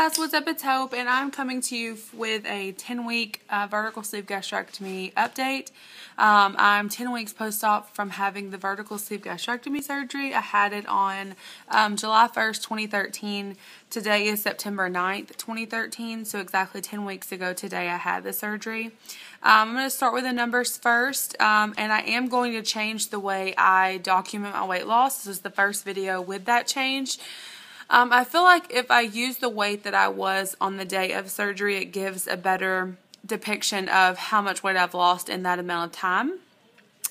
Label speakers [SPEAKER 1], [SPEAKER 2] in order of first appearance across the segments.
[SPEAKER 1] guys, what's up? It's Hope, and I'm coming to you with a 10 week uh, vertical sleeve gastrectomy update. Um, I'm 10 weeks post op from having the vertical sleeve gastrectomy surgery. I had it on um, July 1st, 2013. Today is September 9th, 2013, so exactly 10 weeks ago today I had the surgery. Um, I'm going to start with the numbers first, um, and I am going to change the way I document my weight loss. This is the first video with that change. Um, I feel like if I use the weight that I was on the day of surgery, it gives a better depiction of how much weight I've lost in that amount of time.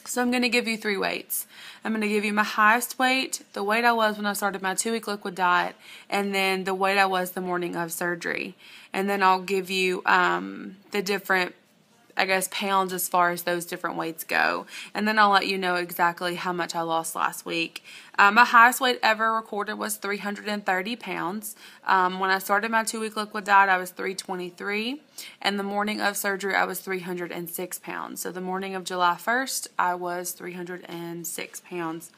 [SPEAKER 1] So I'm going to give you three weights. I'm going to give you my highest weight, the weight I was when I started my two-week liquid diet, and then the weight I was the morning of surgery. And then I'll give you um, the different I guess, pounds as far as those different weights go. And then I'll let you know exactly how much I lost last week. Um, my highest weight ever recorded was 330 pounds. Um, when I started my two week liquid diet, I was 323. And the morning of surgery, I was 306 pounds. So the morning of July 1st, I was 306 pounds.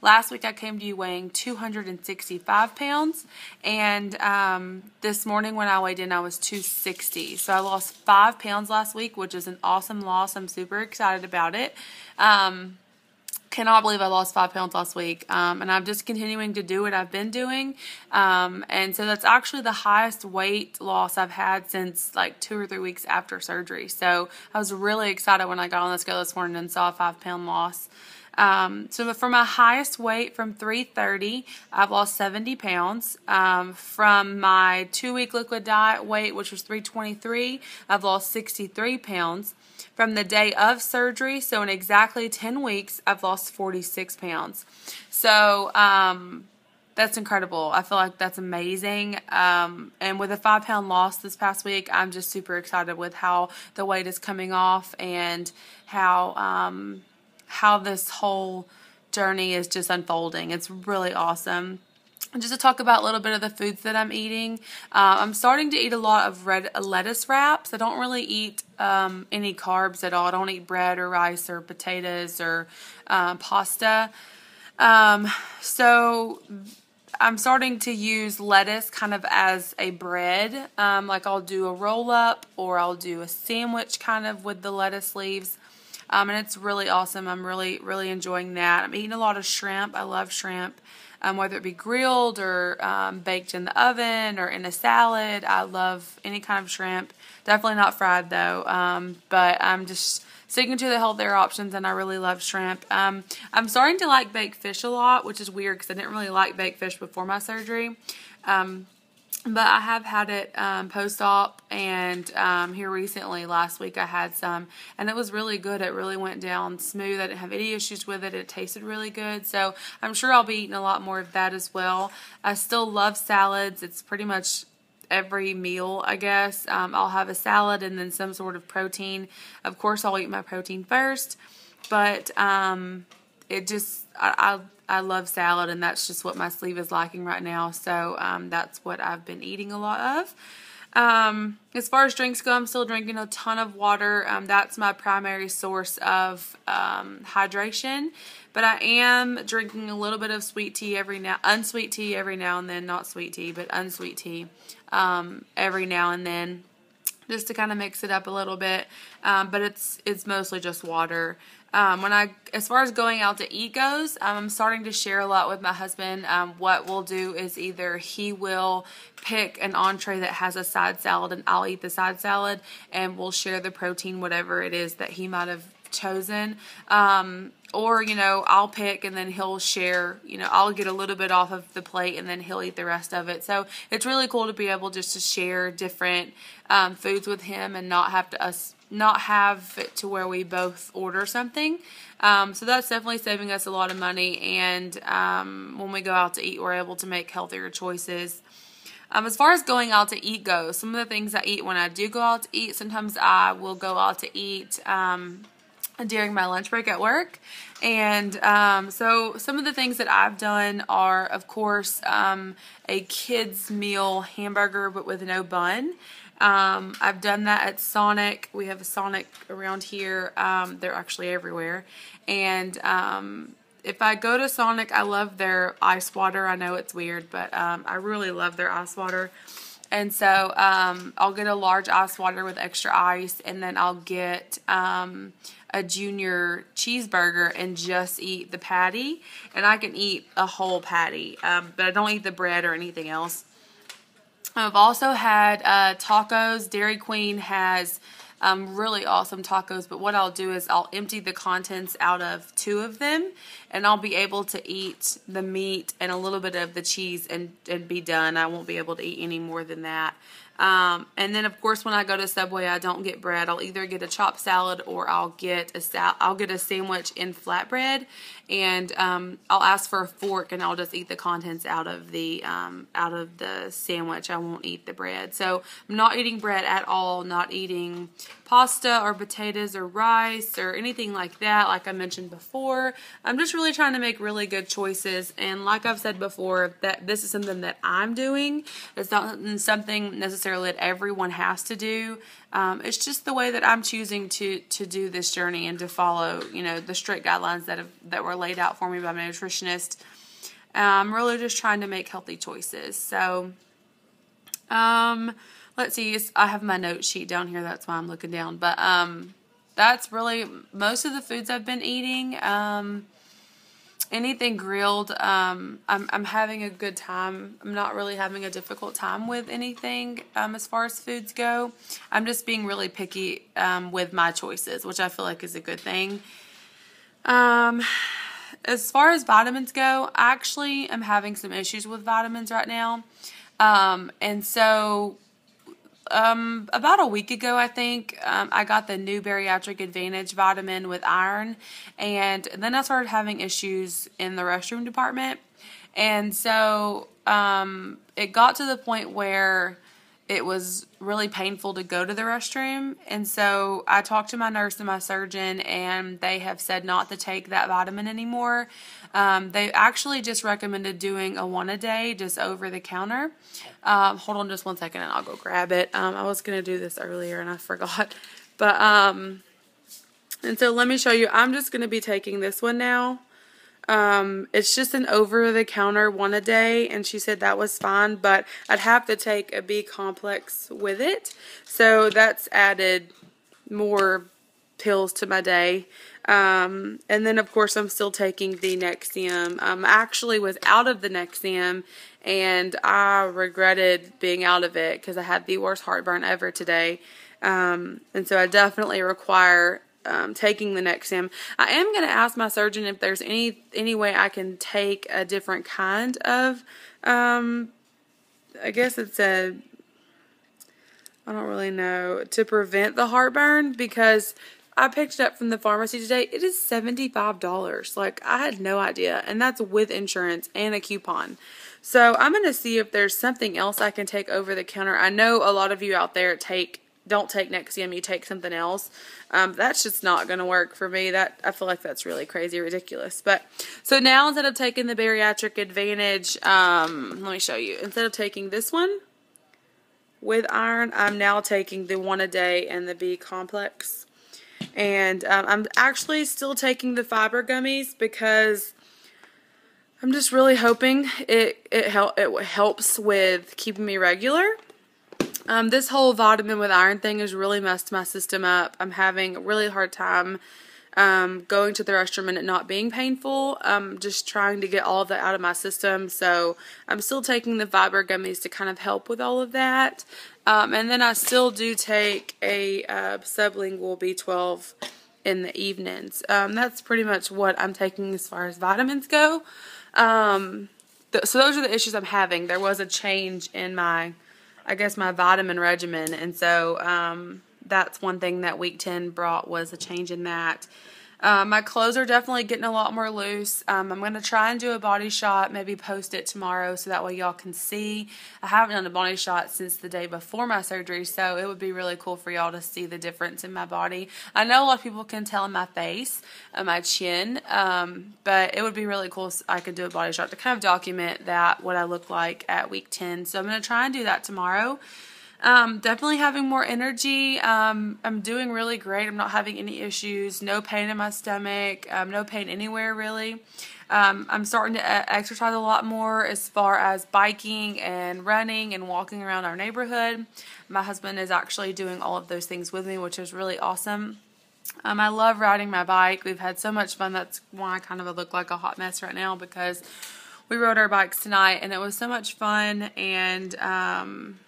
[SPEAKER 1] Last week, I came to you weighing 265 pounds. And um, this morning, when I weighed in, I was 260. So I lost five pounds last week, which is an awesome loss. I'm super excited about it. Um, cannot believe I lost five pounds last week. Um, and I'm just continuing to do what I've been doing. Um, and so that's actually the highest weight loss I've had since like two or three weeks after surgery. So I was really excited when I got on the scale this morning and saw a five pound loss. Um, so from my highest weight from 330, I've lost 70 pounds. Um, from my two week liquid diet weight, which was 323, I've lost 63 pounds. From the day of surgery, so in exactly 10 weeks, I've lost 46 pounds. So, um, that's incredible. I feel like that's amazing. Um, and with a five pound loss this past week, I'm just super excited with how the weight is coming off and how um, how this whole journey is just unfolding. It's really awesome. And just to talk about a little bit of the foods that I'm eating, uh, I'm starting to eat a lot of red lettuce wraps. I don't really eat um, any carbs at all. I don't eat bread or rice or potatoes or uh, pasta. Um, so I'm starting to use lettuce kind of as a bread. Um, like I'll do a roll up or I'll do a sandwich kind of with the lettuce leaves. Um, and it's really awesome. I'm really, really enjoying that. I'm eating a lot of shrimp. I love shrimp. Um, whether it be grilled or um, baked in the oven or in a salad. I love any kind of shrimp. Definitely not fried though. Um, but I'm just sticking to the healthier options and I really love shrimp. Um, I'm starting to like baked fish a lot, which is weird because I didn't really like baked fish before my surgery. Um, but I have had it um, post-op and um, here recently last week I had some and it was really good. It really went down smooth. I didn't have any issues with it. It tasted really good. So I'm sure I'll be eating a lot more of that as well. I still love salads. It's pretty much every meal I guess. Um, I'll have a salad and then some sort of protein. Of course I'll eat my protein first. But um, it just I, I, I love salad and that's just what my sleeve is liking right now. So um, that's what I've been eating a lot of. Um, as far as drinks go I'm still drinking a ton of water. Um, that's my primary source of um, hydration. But I am drinking a little bit of sweet tea every now unsweet tea every now and then. Not sweet tea but unsweet tea um, every now and then just to kind of mix it up a little bit. Um, but it's it's mostly just water. Um, when I, as far as going out to eat goes, um, I'm starting to share a lot with my husband. Um, what we'll do is either he will pick an entree that has a side salad and I'll eat the side salad and we'll share the protein, whatever it is that he might have chosen. Um, or, you know, I'll pick and then he'll share, you know, I'll get a little bit off of the plate and then he'll eat the rest of it. So it's really cool to be able just to share different um, foods with him and not have to us not have it to where we both order something. Um, so that's definitely saving us a lot of money. And um, when we go out to eat, we're able to make healthier choices. Um, as far as going out to eat goes, some of the things I eat when I do go out to eat, sometimes I will go out to eat um, during my lunch break at work. And um, so some of the things that I've done are, of course, um, a kid's meal hamburger but with no bun. Um, I've done that at Sonic. We have a Sonic around here. Um, they're actually everywhere. And um, if I go to Sonic, I love their ice water. I know it's weird, but um, I really love their ice water. And so um, I'll get a large ice water with extra ice, and then I'll get um, a junior cheeseburger and just eat the patty. And I can eat a whole patty, but I don't eat the bread or anything else. I've also had uh, tacos. Dairy Queen has um, really awesome tacos, but what I'll do is I'll empty the contents out of two of them and I'll be able to eat the meat and a little bit of the cheese and, and be done. I won't be able to eat any more than that. Um, and then of course when I go to Subway I don't get bread. I'll either get a chopped salad or I'll get a sal I'll get a sandwich in flatbread and um, I'll ask for a fork and I'll just eat the contents out of the um, out of the sandwich. I won't eat the bread. So I'm not eating bread at all, not eating pasta or potatoes or rice or anything like that like I mentioned before. I'm just really trying to make really good choices and like I've said before that this is something that I'm doing. It's not something necessarily that everyone has to do. Um, it's just the way that I'm choosing to to do this journey and to follow, you know, the strict guidelines that have that were laid out for me by my nutritionist. I'm really just trying to make healthy choices. So, um, let's see. I have my note sheet down here. That's why I'm looking down. But um, that's really most of the foods I've been eating. Um, anything grilled, um, I'm, I'm having a good time. I'm not really having a difficult time with anything um, as far as foods go. I'm just being really picky um, with my choices, which I feel like is a good thing. Um, as far as vitamins go, I actually am having some issues with vitamins right now. Um, and so um, about a week ago, I think, um, I got the new Bariatric Advantage vitamin with iron, and then I started having issues in the restroom department. And so um, it got to the point where it was really painful to go to the restroom. And so I talked to my nurse and my surgeon, and they have said not to take that vitamin anymore. Um, they actually just recommended doing a one a day just over the counter. Um, hold on just one second and I'll go grab it. Um, I was going to do this earlier and I forgot. But, um, and so let me show you. I'm just going to be taking this one now. Um, it's just an over-the-counter one a day, and she said that was fine, but I'd have to take a B complex with it. So that's added more pills to my day. Um, and then, of course, I'm still taking the Nexium. Um, I actually was out of the Nexium, and I regretted being out of it because I had the worst heartburn ever today. Um, and so I definitely require um, taking the Nexium. I am going to ask my surgeon if there's any any way I can take a different kind of, um, I guess it's a, I don't really know, to prevent the heartburn because I picked it up from the pharmacy today. It is $75. Like, I had no idea. And that's with insurance and a coupon. So, I'm going to see if there's something else I can take over the counter. I know a lot of you out there take don't take Nexium, you take something else. Um, that's just not going to work for me. That I feel like that's really crazy, ridiculous. But so now instead of taking the bariatric advantage, um, let me show you. Instead of taking this one with iron, I'm now taking the one a day and the B complex. And um, I'm actually still taking the fiber gummies because I'm just really hoping it it, help, it helps with keeping me regular. Um, this whole vitamin with iron thing has really messed my system up. I'm having a really hard time um, going to the restroom and it not being painful. I'm just trying to get all of that out of my system. So I'm still taking the fiber gummies to kind of help with all of that. Um, and then I still do take a uh, sublingual B12 in the evenings. Um, that's pretty much what I'm taking as far as vitamins go. Um, th so those are the issues I'm having. There was a change in my, I guess, my vitamin regimen. And so um, that's one thing that week 10 brought was a change in that. Uh, my clothes are definitely getting a lot more loose. Um, I'm going to try and do a body shot, maybe post it tomorrow so that way y'all can see. I haven't done a body shot since the day before my surgery, so it would be really cool for y'all to see the difference in my body. I know a lot of people can tell in my face, and my chin, um, but it would be really cool I could do a body shot to kind of document that, what I look like at week 10. So I'm going to try and do that tomorrow. Um, definitely having more energy. Um, I'm doing really great. I'm not having any issues. No pain in my stomach. Um, no pain anywhere really. um, I'm starting to exercise a lot more as far as biking and running and walking around our neighborhood. My husband is actually doing all of those things with me, which is really awesome. Um, I love riding my bike. We've had so much fun. That's why I kind of look like a hot mess right now because we rode our bikes tonight and it was so much fun and um,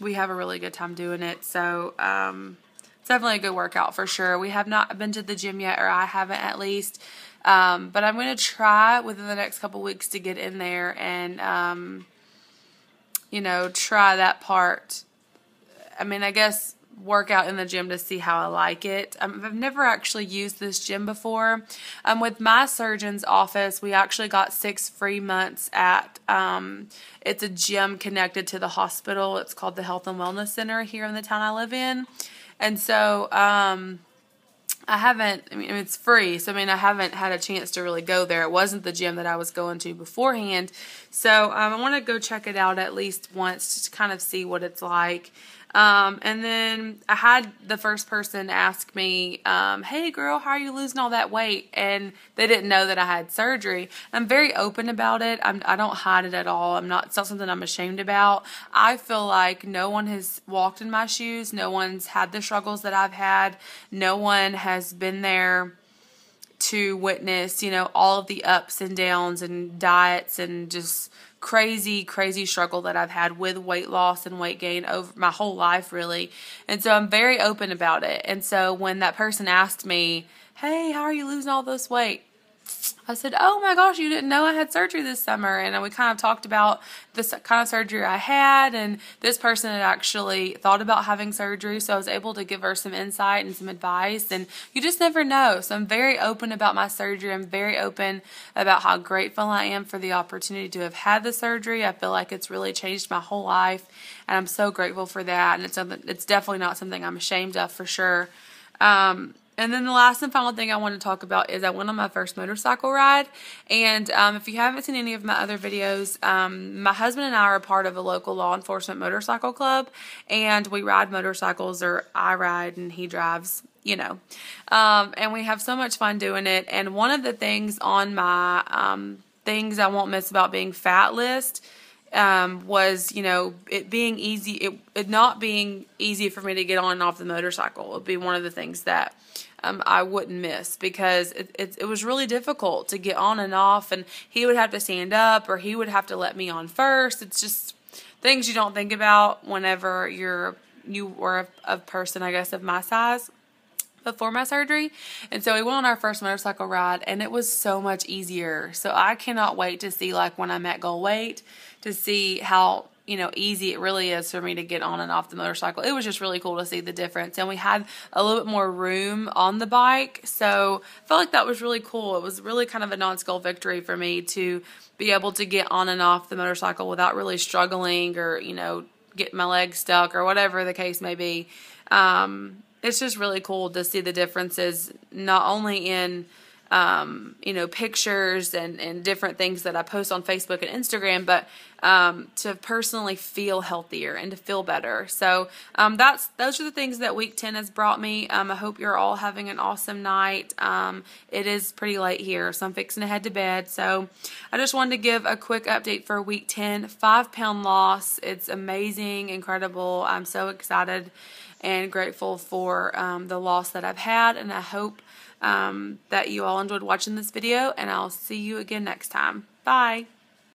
[SPEAKER 1] we have a really good time doing it. So um, it's definitely a good workout for sure. We have not been to the gym yet, or I haven't at least. Um, but I'm going to try within the next couple weeks to get in there and, um, you know, try that part. I mean, I guess work out in the gym to see how I like it. Um, I've never actually used this gym before. Um, with my surgeon's office, we actually got six free months at, um, it's a gym connected to the hospital. It's called the Health and Wellness Center here in the town I live in. And so, um, I haven't, I mean, it's free, so I mean, I haven't had a chance to really go there. It wasn't the gym that I was going to beforehand. So um, I want to go check it out at least once to kind of see what it's like. Um, and then I had the first person ask me, um, Hey girl, how are you losing all that weight? And they didn't know that I had surgery. I'm very open about it. I'm, I don't hide it at all. I'm not, it's not something I'm ashamed about. I feel like no one has walked in my shoes. No one's had the struggles that I've had. No one has been there to witness, you know, all of the ups and downs and diets and just crazy, crazy struggle that I've had with weight loss and weight gain over my whole life, really. And so I'm very open about it. And so when that person asked me, Hey, how are you losing all this weight? I said, Oh my gosh, you didn't know I had surgery this summer. And we kind of talked about this kind of surgery I had. And this person had actually thought about having surgery. So I was able to give her some insight and some advice. And you just never know. So I'm very open about my surgery. I'm very open about how grateful I am for the opportunity to have had the surgery. I feel like it's really changed my whole life. And I'm so grateful for that. And it's, something, it's definitely not something I'm ashamed of for sure. Um, and then the last and final thing I want to talk about is I went on my first motorcycle ride. And um, if you haven't seen any of my other videos, um, my husband and I are a part of a local law enforcement motorcycle club. And we ride motorcycles, or I ride and he drives, you know. Um, and we have so much fun doing it. And one of the things on my um, things I won't miss about being fat list um, was, you know, it being easy, it, it not being easy for me to get on and off the motorcycle would be one of the things that um, I wouldn't miss because it, it, it, was really difficult to get on and off, and he would have to stand up or he would have to let me on first. It's just things you don't think about whenever you're you were a, a person, I guess, of my size before my surgery. And so we went on our first motorcycle ride and it was so much easier. So I cannot wait to see like when I'm at goal weight to see how you know easy it really is for me to get on and off the motorcycle. It was just really cool to see the difference. And we had a little bit more room on the bike. So I felt like that was really cool. It was really kind of a non-scale victory for me to be able to get on and off the motorcycle without really struggling or, you know, get my legs stuck or whatever the case may be. Um, it's just really cool to see the differences not only in um, you know pictures and, and different things that I post on Facebook and Instagram, but um, to personally feel healthier and to feel better. So um, that's those are the things that week ten has brought me. Um, I hope you're all having an awesome night. Um, it is pretty late here, so I'm fixing to head to bed. So I just wanted to give a quick update for week ten. Five pound loss. It's amazing, incredible. I'm so excited and grateful for um, the loss that I've had. And I hope um, that you all enjoyed watching this video, and I'll see you again next time. Bye.